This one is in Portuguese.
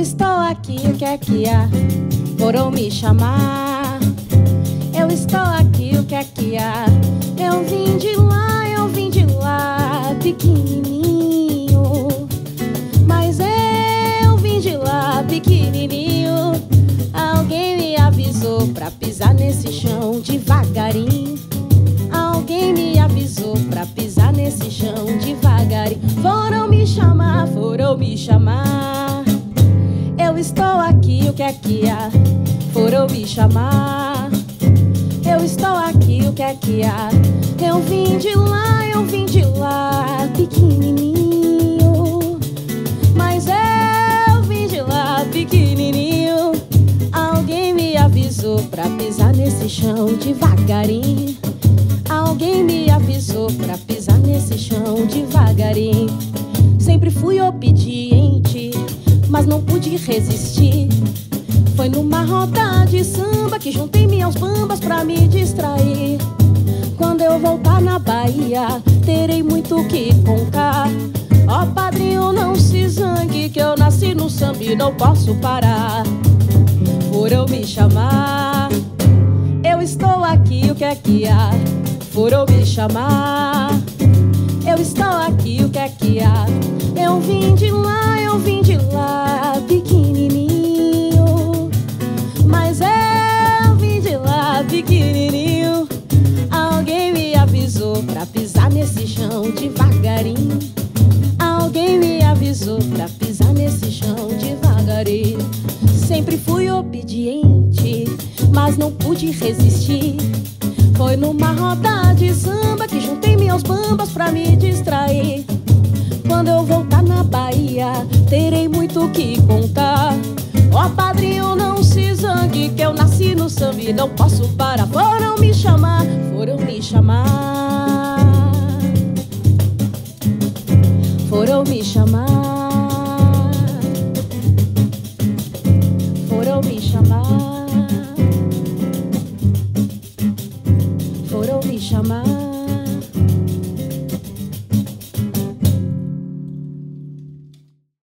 estou aqui, o que é que há? Foram me chamar. Eu estou aqui, o que é que há? Eu vim de lá, eu vim de lá, pequenininho. Mas eu vim de lá, pequenininho. Alguém me avisou pra pisar nesse chão devagarinho. Estou aqui, o que é que há? Foram me chamar. Eu estou aqui, o que é que há? Eu vim de lá, eu vim de lá, pequenininho. Mas eu vim de lá, pequenininho. Alguém me avisou pra pisar nesse chão devagarinho. Alguém me avisou pra pisar nesse chão devagarinho. Pude resistir. Foi numa roda de samba que juntei minhas bambas pra me distrair. Quando eu voltar na Bahia, terei muito que contar. Ó oh, padrinho, não se zangue que eu nasci no samba e não posso parar. Foram me chamar, eu estou aqui, o que é que há? Foram me chamar, eu estou aqui, o que é que há? Eu vim de pra pisar nesse chão devagarinho. Alguém me avisou pra pisar nesse chão devagarinho. Sempre fui obediente, mas não pude resistir. Foi numa roda de samba que juntei minhas bambas pra me distrair. Quando eu voltar na Bahia, terei muito que contar. Ó oh, padrinho, não se zangue que eu nasci no samba e não posso parar. chamar, foram me chamar, foram me chamar.